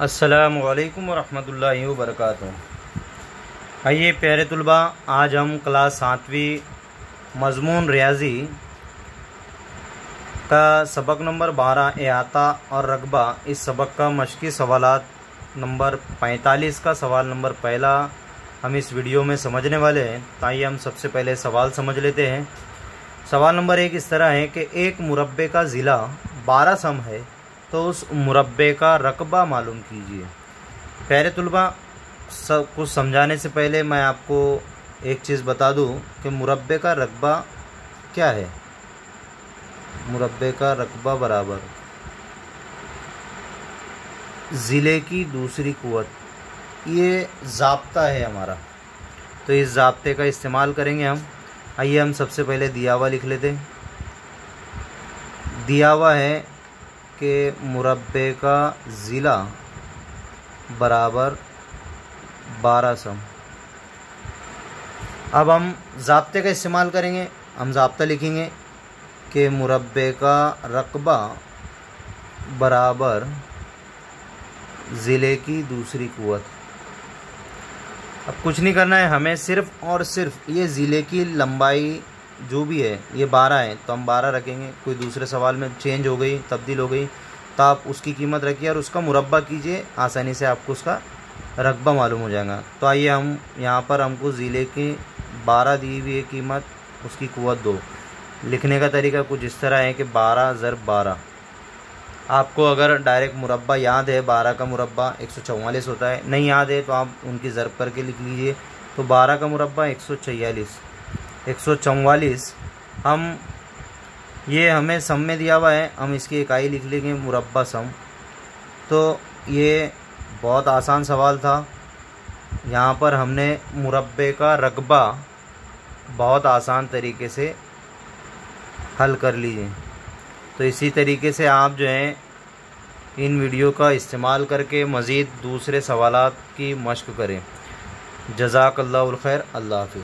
असलकम वरहमल वरक आइए प्यारे तलबा, आज हम क्लास सातवीं मजमून रियाजी का सबक नंबर बारह एहता और रकबा, इस सबक का मशक़ी सवालात नंबर पैंतालीस का सवाल नंबर पहला हम इस वीडियो में समझने वाले हैं। ताकि हम सबसे पहले सवाल समझ लेते हैं। सवाल नंबर एक इस तरह है कि एक मुरबे का ज़िला बारह सम है तो उस मुरबे का रकबा मालूम कीजिए। प्यारे तलबा, सब कुछ समझाने से पहले मैं आपको एक चीज़ बता दूँ कि मुरबे का रकबा क्या है। मुरबे का रकबा बराबर ज़िले की दूसरी कुवत। ये जबता है हमारा। तो इस जबते का इस्तेमाल करेंगे हम। आइए हम सबसे पहले दियावा लिख लेते हैं। दियावा है के मुरबे का ज़िला बराबर बारह सौ। अब हम जबते का इस्तेमाल करेंगे, हम जबता लिखेंगे कि मुरबे का रकबा बराबर ज़िले की दूसरी कुवत। अब कुछ नहीं करना है, हमें सिर्फ़ और सिर्फ़ ये ज़िले की लंबाई जो भी है, ये बारह है तो हम बारह रखेंगे। कोई दूसरे सवाल में चेंज हो गई, तब्दील हो गई तो आप उसकी कीमत रखिए और उसका मुरबा कीजिए। आसानी से आपको उसका रकबा मालूम हो जाएगा। तो आइए हम यहाँ पर हमको ज़िले की बारह दी हुई है कीमत, उसकी कुत दो। लिखने का तरीका कुछ इस तरह है कि बारह ज़रब बारह। आपको अगर डायरेक्ट मुरबा याद है, बारह का मुरबा एक सौ चौवालीस होता है। नहीं याद है तो आप उनकी ज़रब करके लिख लीजिए। तो बारह का मुरबा एक सौ छियालीस। एक सौ चौवालीस। हम ये हमें सम में दिया हुआ है, हम इसकी इकाई लिख लेंगे मुरबा सम। तो ये बहुत आसान सवाल था। यहाँ पर हमने मुरबे का रकबा बहुत आसान तरीके से हल कर लीजिए। तो इसी तरीके से आप जो हैं, इन वीडियो का इस्तेमाल करके मज़ीद दूसरे सवालात की मश्क करें। जजाकल्ला खैर, अल्लाह हाफि